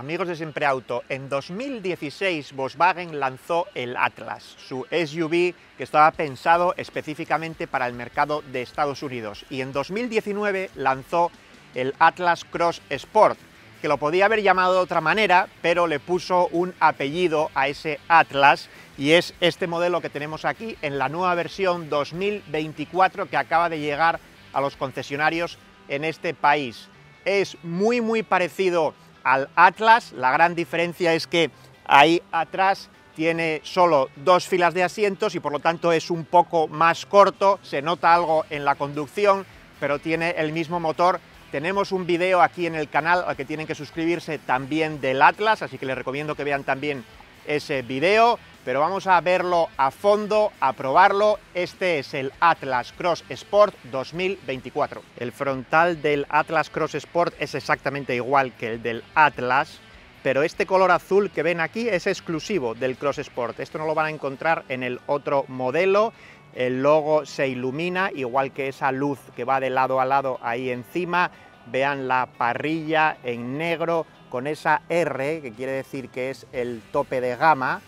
Amigos de Siempre Auto, en 2016 Volkswagen lanzó el Atlas, su SUV que estaba pensado específicamente para el mercado de Estados Unidos. Y en 2019 lanzó el Atlas Cross Sport, que lo podía haber llamado de otra manera, pero le puso un apellido a ese Atlas y es este modelo que tenemos aquí en la nueva versión 2024 que acaba de llegar a los concesionarios en este país. Es muy muy parecido al Atlas. La gran diferencia es que ahí atrás tiene solo dos filas de asientos y por lo tanto es un poco más corto, se nota algo en la conducción, pero tiene el mismo motor. Tenemos un video aquí en el canal al que tienen que suscribirse también del Atlas, así que les recomiendo que vean también ese video, pero vamos a verlo a fondo, a probarlo. Este es el Atlas Cross Sport 2024. El frontal del Atlas Cross Sport es exactamente igual que el del Atlas, pero este color azul que ven aquí es exclusivo del Cross Sport. Esto no lo van a encontrar en el otro modelo. El logo se ilumina, igual que esa luz que va de lado a lado ahí encima. Vean la parrilla en negro con esa R, que quiere decir que es el tope de gama.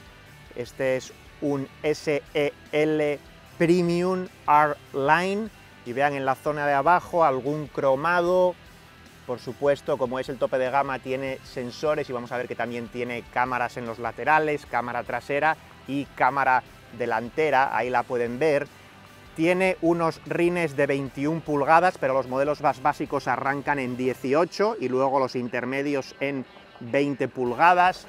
Este es un SEL Premium R-Line. Y vean en la zona de abajo algún cromado. Por supuesto, como es el tope de gama, tiene sensores y vamos a ver que también tiene cámaras en los laterales, cámara trasera y cámara delantera, ahí la pueden ver. Tiene unos rines de 21 pulgadas, pero los modelos más básicos arrancan en 18 y luego los intermedios en 20 pulgadas.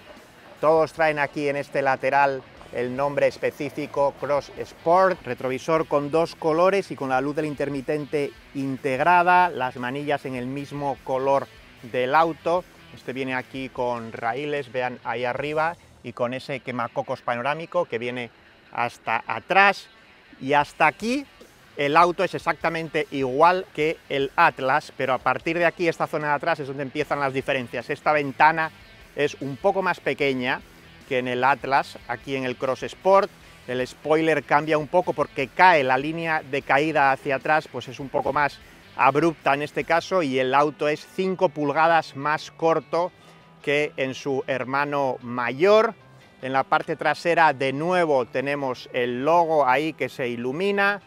Todos traen aquí en este lateral el nombre específico Cross Sport, retrovisor con dos colores y con la luz del intermitente integrada, las manillas en el mismo color del auto. Este viene aquí con raíles, vean ahí arriba, y con ese quemacocos panorámico que viene hasta atrás y hasta aquí el auto es exactamente igual que el Atlas, pero a partir de aquí, esta zona de atrás, es donde empiezan las diferencias. Esta ventana es un poco más pequeña que en el Atlas, aquí en el Cross Sport. El spoiler cambia un poco porque cae la línea de caída hacia atrás, pues es un poco más abrupta en este caso y el auto es 5 pulgadas más corto que en su hermano mayor. En la parte trasera de nuevo tenemos el logo ahí que se ilumina,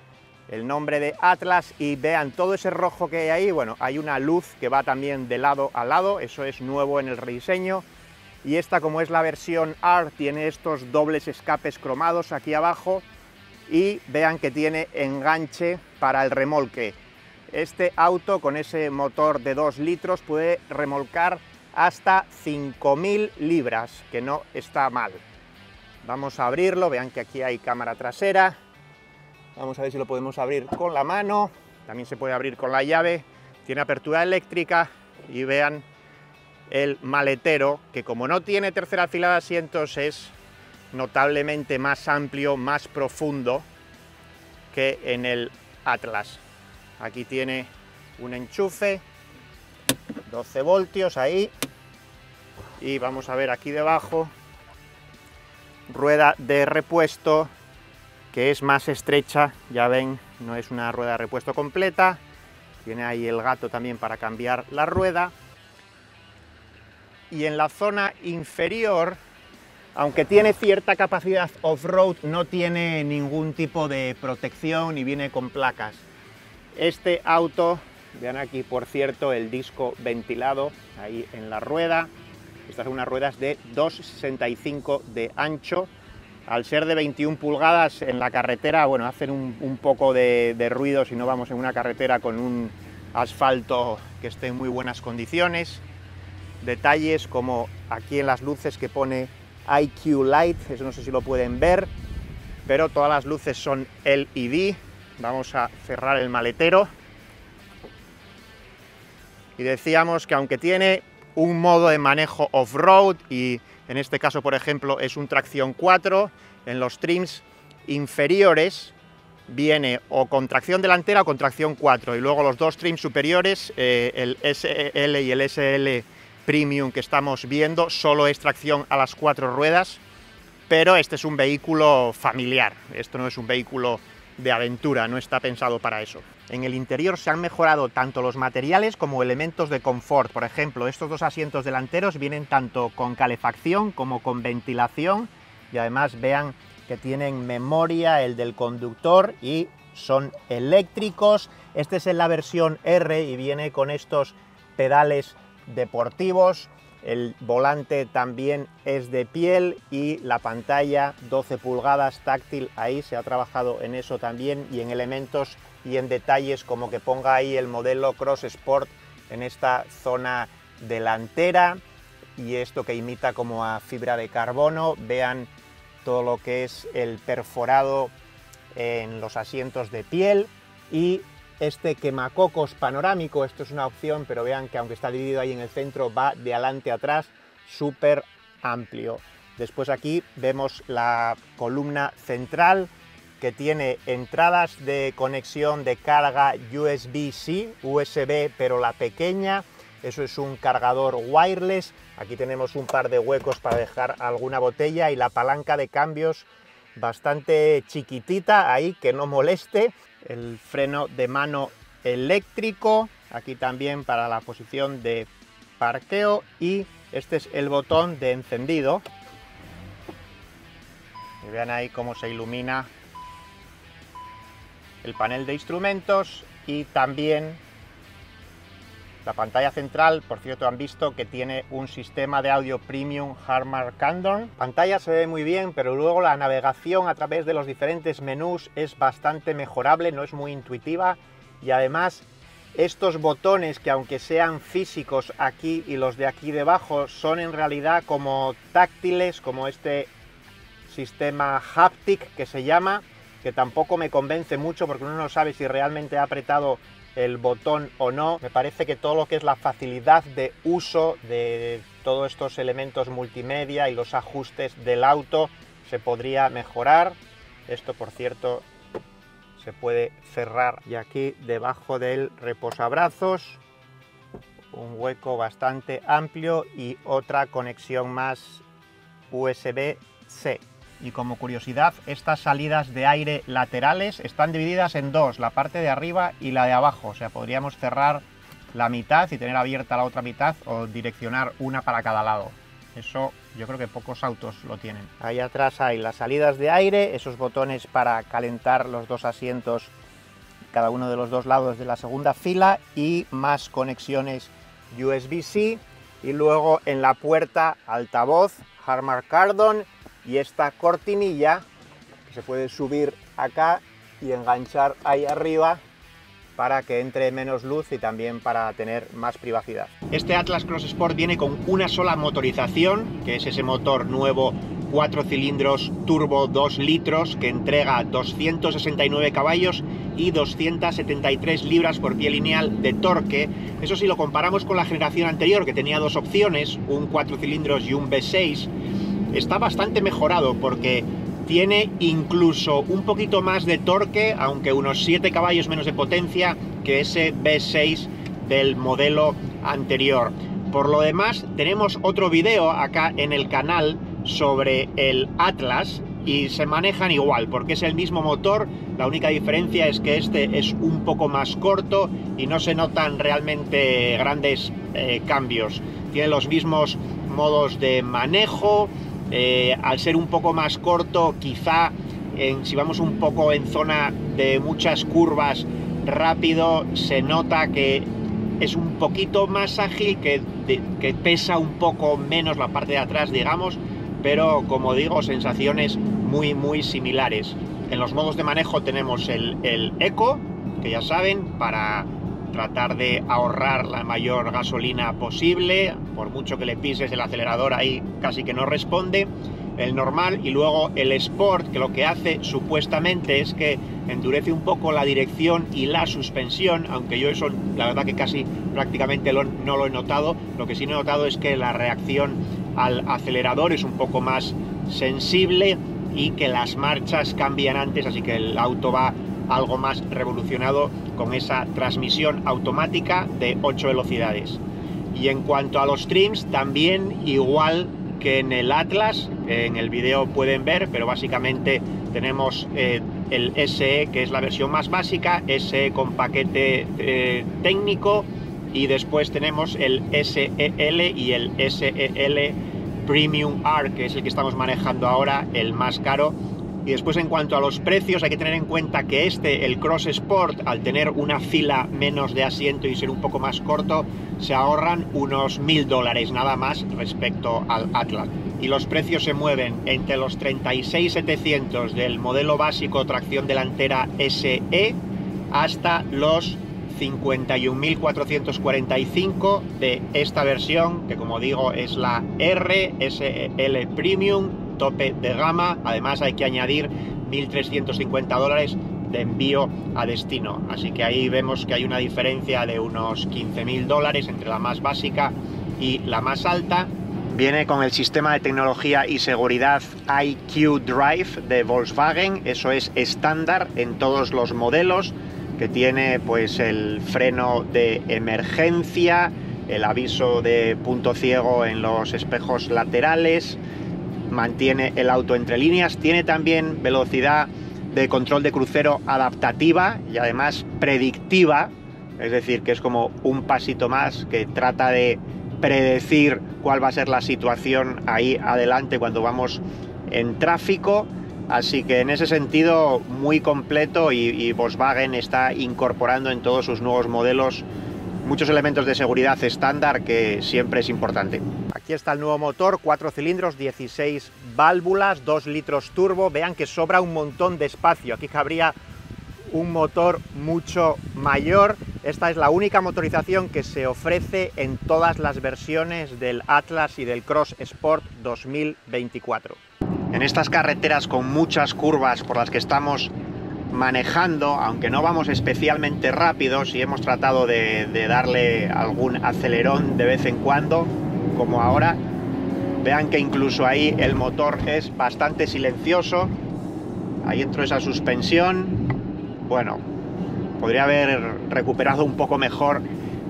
el nombre de Atlas y vean todo ese rojo que hay ahí, bueno, hay una luz que va también de lado a lado, eso es nuevo en el rediseño. Y esta como es la versión R tiene estos dobles escapes cromados aquí abajo y vean que tiene enganche para el remolque. Este auto con ese motor de 2 litros puede remolcar hasta 5.000 libras, que no está mal. Vamos a abrirlo, vean que aquí hay cámara trasera. Vamos a ver si lo podemos abrir con la mano. También se puede abrir con la llave. Tiene apertura eléctrica y vean el maletero, que como no tiene tercera fila de asientos es notablemente más amplio, más profundo que en el Atlas. Aquí tiene un enchufe, 12 voltios ahí, y vamos a ver aquí debajo rueda de repuesto que es más estrecha, ya ven, no es una rueda de repuesto completa, tiene ahí el gato también para cambiar la rueda, y en la zona inferior, aunque tiene cierta capacidad off-road, no tiene ningún tipo de protección y viene con placas. Este auto, vean aquí por cierto el disco ventilado ahí en la rueda, estas son unas ruedas de 2,65 de ancho. Al ser de 21 pulgadas en la carretera, bueno, hacen un, poco de, ruido si no vamos en una carretera con un asfalto que esté en muy buenas condiciones. Detalles como aquí en las luces que pone IQ Light, eso no sé si lo pueden ver, pero todas las luces son LED. Vamos a cerrar el maletero. Y decíamos que aunque tiene un modo de manejo off-road y en este caso, por ejemplo, es un tracción 4. En los trims inferiores viene o con tracción delantera o con tracción 4 y luego los dos trims superiores, eh, el SL y el SL Premium que estamos viendo, solo es tracción a las cuatro ruedas, pero este es un vehículo familiar, esto no es un vehículo de aventura, no está pensado para eso. en el interior se han mejorado tanto los materiales como elementos de confort. Por ejemplo, estos dos asientos delanteros vienen tanto con calefacción como con ventilación y además vean que tienen memoria, el del conductor y son eléctricos. Este es en la versión R y viene con estos pedales deportivos. El volante también es de piel y la pantalla 12 pulgadas táctil, ahí se ha trabajado en eso también y en elementos y en detalles como que ponga ahí el modelo Cross Sport en esta zona delantera y esto que imita como a fibra de carbono. Vean todo lo que es el perforado en los asientos de piel y este quemacocos panorámico, esto es una opción, pero vean que aunque está dividido ahí en el centro, va de adelante atrás, súper amplio. Después aquí vemos la columna central que tiene entradas de conexión de carga USB-C, USB pero la pequeña, eso es un cargador wireless, aquí tenemos un par de huecos para dejar alguna botella y la palanca de cambios bastante chiquitita ahí que no moleste, el freno de mano eléctrico, aquí también para la posición de parqueo y este es el botón de encendido. Y vean ahí cómo se ilumina el panel de instrumentos y también la pantalla central, por cierto, han visto que tiene un sistema de audio premium Harman Kardon. Pantalla se ve muy bien, pero luego la navegación a través de los diferentes menús es bastante mejorable, no es muy intuitiva y además estos botones que aunque sean físicos aquí y los de aquí debajo son en realidad como táctiles, como este sistema haptic que se llama, que tampoco me convence mucho porque uno no sabe si realmente ha apretado el botón o no. Me parece que todo lo que es la facilidad de uso de todos estos elementos multimedia y los ajustes del auto se podría mejorar. Esto, por cierto, se puede cerrar y aquí debajo del reposabrazos un hueco bastante amplio y otra conexión más USB-C. Y como curiosidad, estas salidas de aire laterales están divididas en dos, la parte de arriba y la de abajo. O sea, podríamos cerrar la mitad y tener abierta la otra mitad o direccionar una para cada lado. Eso yo creo que pocos autos lo tienen. Ahí atrás hay las salidas de aire, esos botones para calentar los dos asientos, cada uno de los dos lados de la segunda fila y más conexiones USB-C. Y luego en la puerta altavoz Harman Kardon y esta cortinilla que se puede subir acá y enganchar ahí arriba para que entre menos luz y también para tener más privacidad. Este Atlas Cross Sport viene con una sola motorización, que es ese motor nuevo 4 cilindros turbo 2 litros que entrega 269 caballos y 273 libras por pie lineal de torque. Eso si lo comparamos con la generación anterior que tenía dos opciones, un 4 cilindros y un V6, está bastante mejorado porque tiene incluso un poquito más de torque, aunque unos 7 caballos menos de potencia que ese V6 del modelo anterior. Por lo demás, tenemos otro video acá en el canal sobre el Atlas y se manejan igual, porque es el mismo motor, la única diferencia es que este es un poco más corto y no se notan realmente grandes eh, cambios. Tiene los mismos modos de manejo, eh, al ser un poco más corto, quizá si vamos un poco en zona de muchas curvas rápido, se nota que es un poquito más ágil, que, pesa un poco menos la parte de atrás, digamos, pero como digo, sensaciones muy, muy similares. En los modos de manejo tenemos el Eco, que ya saben, para tratar de ahorrar la mayor gasolina posible, por mucho que le pises el acelerador ahí casi que no responde, el normal. Y luego el Sport que lo que hace supuestamente es que endurece un poco la dirección y la suspensión, aunque yo eso la verdad que casi prácticamente no lo he notado, lo que sí he notado es que la reacción al acelerador es un poco más sensible y que las marchas cambian antes, así que el auto va algo más revolucionado con esa transmisión automática de 8 velocidades. Y en cuanto a los trims, también igual que en el Atlas, en el vídeo pueden ver, pero básicamente tenemos eh, el SE, que es la versión más básica, SE con paquete eh, técnico, y después tenemos el SEL y el SEL Premium R, que es el que estamos manejando ahora, el más caro. Y después en cuanto a los precios, hay que tener en cuenta que este, el Cross Sport, al tener una fila menos de asiento y ser un poco más corto, se ahorran unos mil dólares nada más respecto al Atlas. Y los precios se mueven entre los 36.700 del modelo básico tracción delantera SE hasta los 51.445 de esta versión, que como digo es la RSL Premium, tope de gama. Además hay que añadir 1.350 dólares de envío a destino. Así que ahí vemos que hay una diferencia de unos 15.000 dólares entre la más básica y la más alta. Viene con el sistema de tecnología y seguridad IQ Drive de Volkswagen, eso es estándar en todos los modelos que tiene pues el freno de emergencia, el aviso de punto ciego en los espejos laterales, mantiene el auto entre líneas, tiene también velocidad de control de crucero adaptativa y además predictiva, es decir, que es como un pasito más que trata de predecir cuál va a ser la situación ahí adelante cuando vamos en tráfico. Así que en ese sentido muy completo y, Volkswagen está incorporando en todos sus nuevos modelos muchos elementos de seguridad estándar que siempre es importante. Aquí está el nuevo motor, 4 cilindros, 16 válvulas, 2 litros turbo. Vean que sobra un montón de espacio. Aquí cabría un motor mucho mayor. Esta es la única motorización que se ofrece en todas las versiones del Atlas y del Cross Sport 2024 en estas carreteras con muchas curvas por las que estamos manejando, aunque no vamos especialmente rápidos y hemos tratado de, darle algún acelerón de vez en cuando, como ahora, vean que incluso ahí el motor es bastante silencioso, ahí entró esa suspensión, bueno, podría haber recuperado un poco mejor,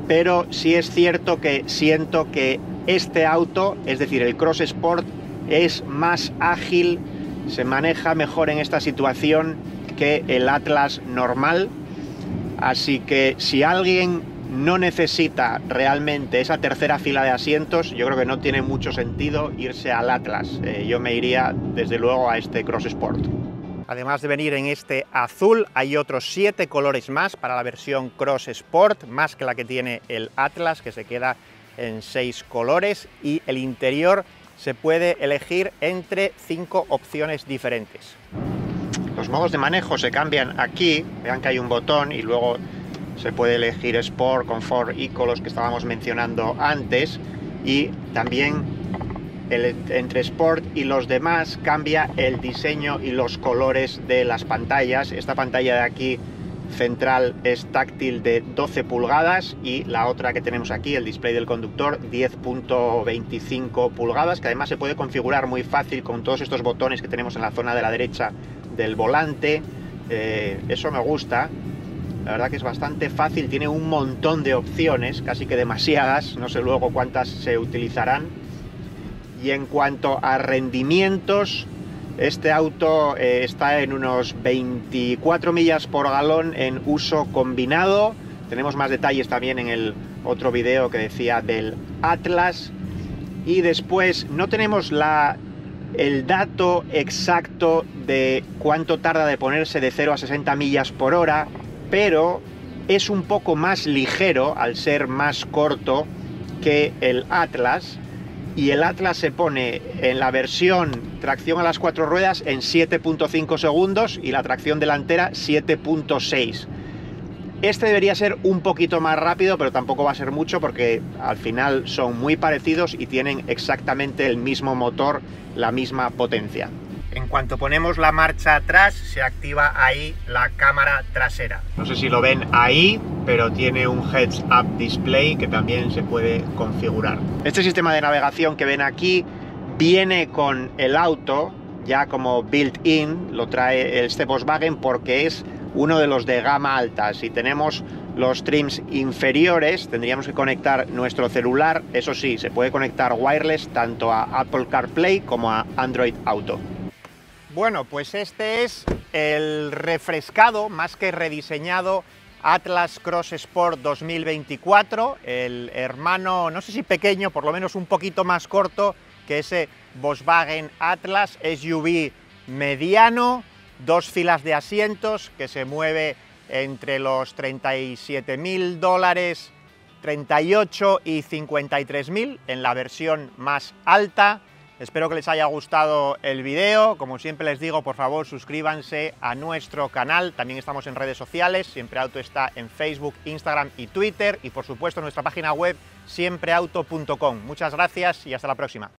pero sí es cierto que siento que este auto, es decir, el Cross Sport, es más ágil, se maneja mejor en esta situación que el Atlas normal. Así que si alguien no necesita realmente esa tercera fila de asientos, yo creo que no tiene mucho sentido irse al Atlas. Eh, yo me iría desde luego a este Cross Sport. Además de venir en este azul, hay otros siete colores más para la versión Cross Sport, más que la que tiene el Atlas, que se queda en seis colores, y el interior se puede elegir entre cinco opciones diferentes. Los modos de manejo se cambian aquí, vean que hay un botón y luego se puede elegir Sport, Comfort, Eco, los que estábamos mencionando antes, y también entre Sport y los demás cambia el diseño y los colores de las pantallas. Esta pantalla de aquí central es táctil de 12 pulgadas y la otra que tenemos aquí, el display del conductor, 10.25 pulgadas, que además se puede configurar muy fácil con todos estos botones que tenemos en la zona de la derecha del volante. Eh, eso me gusta. La verdad que es bastante fácil, tiene un montón de opciones, casi que demasiadas, no sé luego cuántas se utilizarán. Y en cuanto a rendimientos, este auto eh, está en unos 24 millas por galón en uso combinado. Tenemos más detalles también en el otro video que decía del Atlas. Y después no tenemos la, el dato exacto de cuánto tarda de ponerse de 0 a 60 millas por hora, pero es un poco más ligero al ser más corto que el Atlas y el Atlas se pone en la versión tracción a las cuatro ruedas en 7.5 segundos y la tracción delantera 7.6. Este debería ser un poquito más rápido, pero tampoco va a ser mucho porque al final son muy parecidos y tienen exactamente el mismo motor, la misma potencia. En cuanto ponemos la marcha atrás, se activa ahí la cámara trasera. No sé si lo ven ahí, pero tiene un heads up display que también se puede configurar. Este sistema de navegación que ven aquí viene con el auto ya como built-in, lo trae este Volkswagen porque es uno de los de gama alta. Si tenemos los trims inferiores, tendríamos que conectar nuestro celular. Eso sí, se puede conectar wireless tanto a Apple CarPlay como a Android Auto. Bueno, pues este es el refrescado, más que rediseñado, Atlas Cross Sport 2024, el hermano, no sé si pequeño, por lo menos un poquito más corto que ese Volkswagen Atlas SUV mediano, dos filas de asientos que se mueve entre los 37 mil dólares, 38 y 53 mil en la versión más alta. Espero que les haya gustado el vídeo. Como siempre les digo, por favor suscríbanse a nuestro canal. También estamos en redes sociales. Siempre Auto está en Facebook, Instagram y Twitter. Y por supuesto nuestra página web siempreauto.com. Muchas gracias y hasta la próxima.